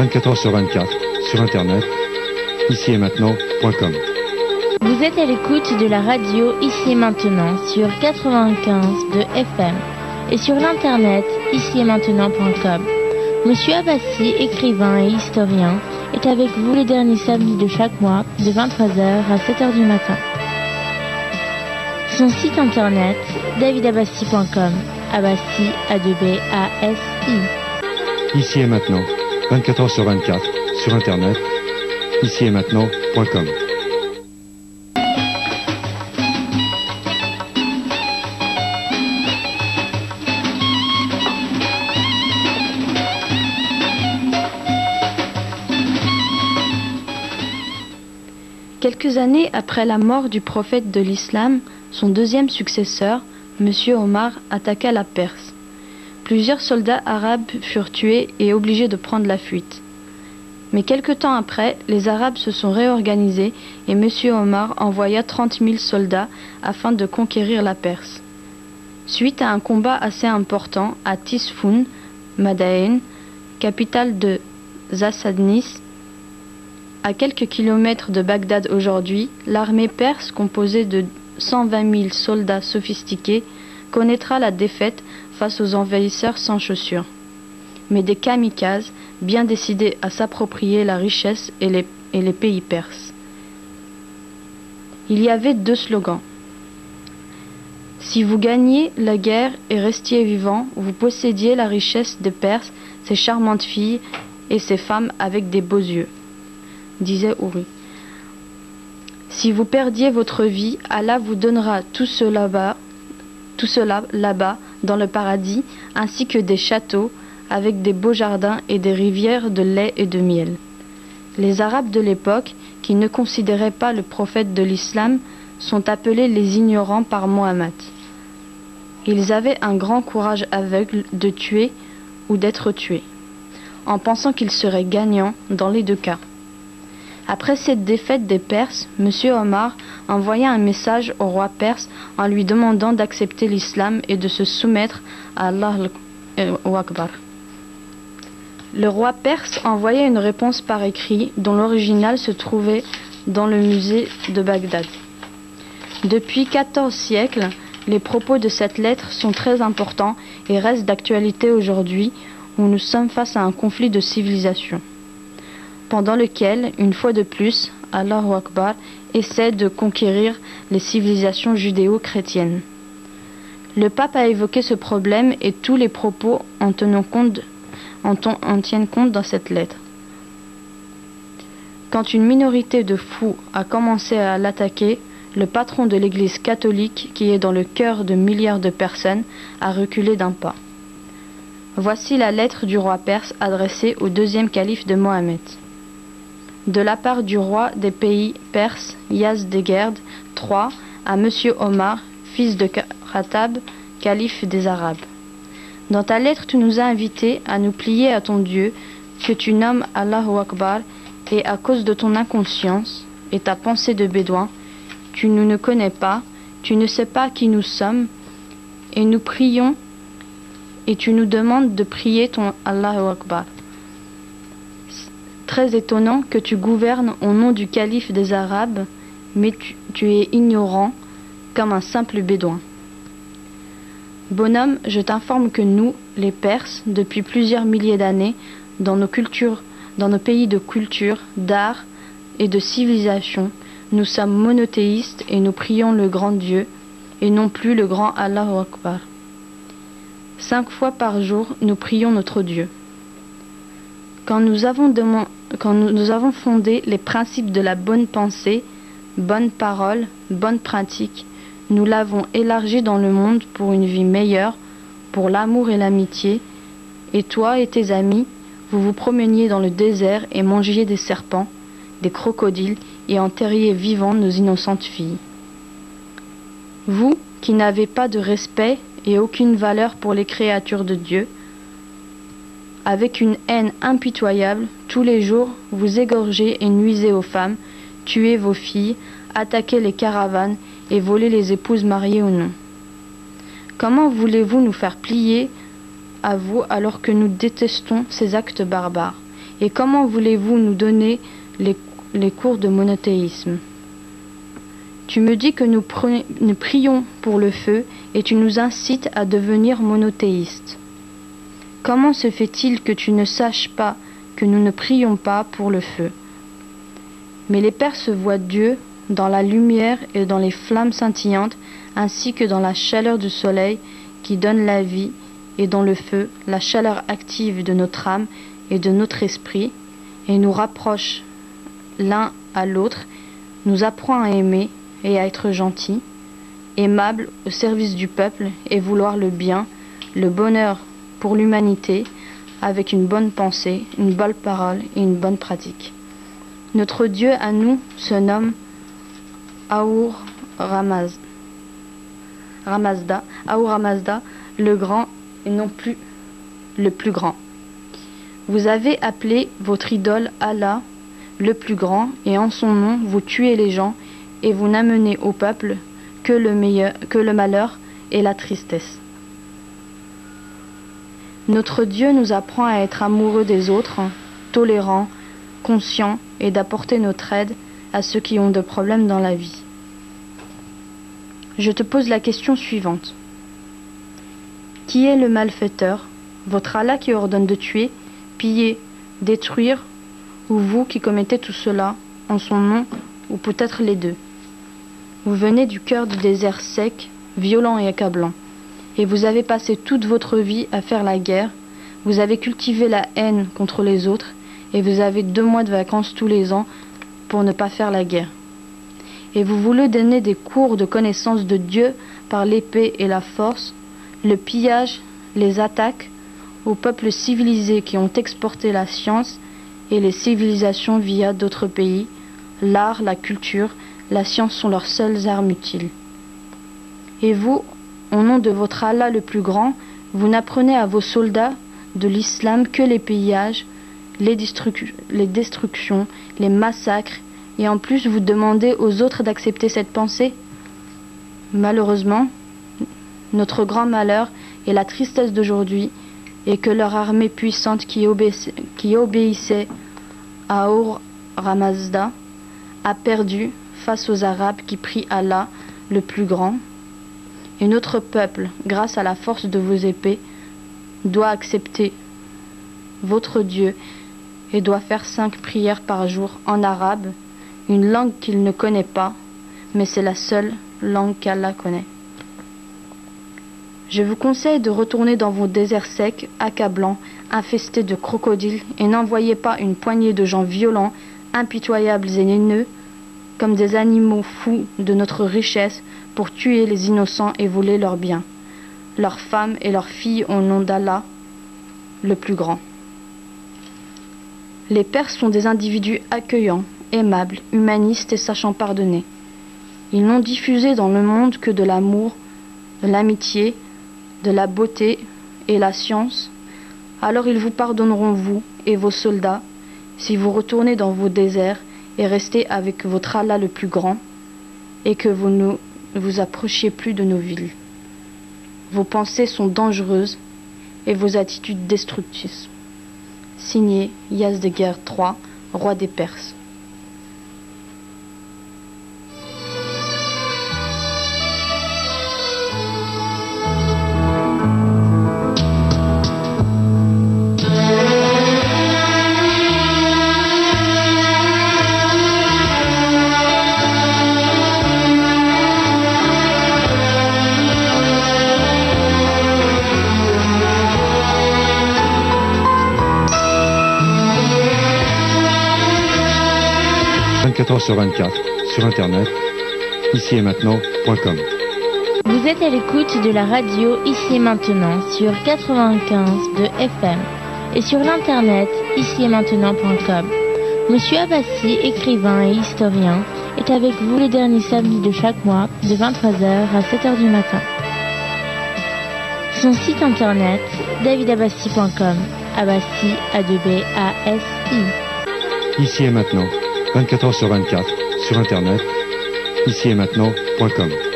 24h sur 24, sur Internet, ici et maintenant.com. Vous êtes à l'écoute de la radio Ici et Maintenant sur 95 de FM et sur l'internet ici et maintenant.com. Monsieur Abbassi, écrivain et historien, est avec vous les derniers samedis de chaque mois de 23h à 7h du matin. Son site internet davidabassi.com Abbassi a 2 B A S I. Ici et maintenant, 24h sur 24, sur Internet, ici et maintenant.com. Quelques années après la mort du prophète de l'islam, son deuxième successeur, M. Omar, attaqua la Perse. Plusieurs soldats arabes furent tués et obligés de prendre la fuite. Mais quelque temps après, les Arabes se sont réorganisés et M. Omar envoya 30 000 soldats afin de conquérir la Perse. Suite à un combat assez important à Tisfoun, Madain, capitale de Zassadnis, à quelques kilomètres de Bagdad aujourd'hui, l'armée perse, composée de 120 000 soldats sophistiqués, connaîtra la défaite face aux envahisseurs sans chaussures. Mais des kamikazes, bien décidés à s'approprier la richesse et les, pays perses. Il y avait deux slogans. Si vous gagniez la guerre et restiez vivant, vous possédiez la richesse des Perses, ces charmantes filles et ces femmes avec des beaux yeux disait Ouri. Si vous perdiez votre vie, Allah vous donnera tout cela tout cela là-bas dans le paradis, ainsi que des châteaux avec des beaux jardins et des rivières de lait et de miel. Les Arabes de l'époque, qui ne considéraient pas le prophète de l'islam, sont appelés les ignorants par Mohammed. Ils avaient un grand courage aveugle de tuer ou d'être tués, en pensant qu'ils seraient gagnants dans les deux cas. Après cette défaite des Perses, M. Omar envoya un message au roi perse en lui demandant d'accepter l'islam et de se soumettre à Allah Akbar. Le roi perse envoya une réponse par écrit dont l'original se trouvait dans le musée de Bagdad. Depuis 14 siècles, les propos de cette lettre sont très importants et restent d'actualité aujourd'hui où nous sommes face à un conflit de civilisation pendant lequel, une fois de plus, Allahu Akbar essaie de conquérir les civilisations judéo-chrétiennes. Le pape a évoqué ce problème et tous les propos en, tiennent compte dans cette lettre. Quand une minorité de fous a commencé à l'attaquer, le patron de l'Église catholique, qui est dans le cœur de milliards de personnes, a reculé d'un pas. Voici la lettre du roi perse adressée au deuxième calife de Mohammed de la part du roi des pays perses, Yazdegerd III, à Monsieur Omar, fils de Khatab, calife des Arabes. Dans ta lettre, tu nous as invités à nous plier à ton Dieu, que tu nommes Allahu Akbar, et à cause de ton inconscience et ta pensée de bédouin, tu nous ne connais pas, tu ne sais pas qui nous sommes, et nous prions, et tu nous demandes de prier ton Allahu Akbar très étonnant que tu gouvernes au nom du calife des Arabes, mais tu, es ignorant comme un simple bédouin. Bonhomme, je t'informe que nous, les Perses, depuis plusieurs milliers d'années, dans nos cultures, dans nos pays de culture, d'art et de civilisation, nous sommes monothéistes et nous prions le grand Dieu et non plus le grand Allah Akbar. Cinq fois par jour, nous prions notre Dieu. Quand nous avons quand nous avons fondé les principes de la bonne pensée, bonne parole, bonne pratique, nous l'avons élargi dans le monde pour une vie meilleure, pour l'amour et l'amitié, et toi et tes amis, vous vous promeniez dans le désert et mangiez des serpents, des crocodiles et enterriez vivants nos innocentes filles. Vous, qui n'avez pas de respect et aucune valeur pour les créatures de Dieu, avec une haine impitoyable, tous les jours, vous égorgez et nuisez aux femmes, tuez vos filles, attaquez les caravanes et volez les épouses mariées ou non. Comment voulez-vous nous faire plier à vous alors que nous détestons ces actes barbares? Et comment voulez-vous nous donner les, les cours de monothéisme? Tu me dis que nous, prions pour le feu et tu nous incites à devenir monothéistes. Comment se fait-il que tu ne saches pas que nous ne prions pas pour le feu? Mais les Perses voient Dieu dans la lumière et dans les flammes scintillantes, ainsi que dans la chaleur du soleil qui donne la vie, et dans le feu, la chaleur active de notre âme et de notre esprit, et nous rapproche l'un à l'autre, nous apprend à aimer et à être gentil, aimable au service du peuple et vouloir le bien, le bonheur pour l'humanité, avec une bonne pensée, une bonne parole et une bonne pratique. Notre Dieu à nous se nomme Aour Ramaz, Ramazda, Aour Ramazda, le grand et non plus le plus grand. Vous avez appelé votre idole Allah le plus grand, et en son nom vous tuez les gens, et vous n'amenez au peuple que le malheur et la tristesse. Notre Dieu nous apprend à être amoureux des autres, tolérants, conscients et d'apporter notre aide à ceux qui ont des problèmes dans la vie. Je te pose la question suivante. Qui est le malfaiteur Votre Allah qui ordonne de tuer, piller, détruire, ou vous qui commettez tout cela en son nom, ou peut-être les deux? Vous venez du cœur du désert sec, violent et accablant, et vous avez passé toute votre vie à faire la guerre, vous avez cultivé la haine contre les autres, et vous avez deux mois de vacances tous les ans pour ne pas faire la guerre. Et vous voulez donner des cours de connaissance de Dieu par l'épée et la force, le pillage, les attaques aux peuples civilisés qui ont exporté la science et les civilisations via d'autres pays, l'art, la culture, la science sont leurs seules armes utiles. Et vous, au nom de votre Allah le plus grand, vous n'apprenez à vos soldats de l'islam que les pillages, les, destruc- les destructions, les massacres, et en plus vous demandez aux autres d'accepter cette pensée Malheureusement, notre grand malheur et la tristesse d'aujourd'hui est que leur armée puissante qui, obéissait, qui obéissait à Our Ramazda a perdu face aux Arabes qui prient Allah le plus grand. Et notre peuple, grâce à la force de vos épées, doit accepter votre Dieu et doit faire cinq prières par jour en arabe, une langue qu'il ne connaît pas, mais c'est la seule langue qu'Allah connaît. Je vous conseille de retourner dans vos déserts secs, accablants, infestés de crocodiles, et n'envoyez pas une poignée de gens violents, impitoyables et haineux, comme des animaux fous de notre richesse, pour tuer les innocents et voler leurs biens, leurs femmes et leurs filles au nom d'Allah, le plus grand. Les Perses sont des individus accueillants, aimables, humanistes et sachant pardonner. Ils n'ont diffusé dans le monde que de l'amour, de l'amitié, de la beauté et la science. Alors ils vous pardonneront, vous et vos soldats, si vous retournez dans vos déserts et restez avec votre Allah le plus grand, et que vous ne vous approchiez plus de nos villes. Vos pensées sont dangereuses et vos attitudes destructrices. Signé Yazdeguer III, roi des Perses. – 24 h sur 24, sur Internet, ici et maintenant.com. Vous êtes à l'écoute de la radio ici et maintenant sur 95 de FM et sur l'internet ici et maintenant.com. Monsieur Abbassi, écrivain et historien, est avec vous les derniers samedis de chaque mois de 23h à 7h du matin. Son site internet davidabassi.com Abbassi a 2 B A S I. Ici et maintenant, 24 h sur 24, sur Internet, ici et maintenant.com.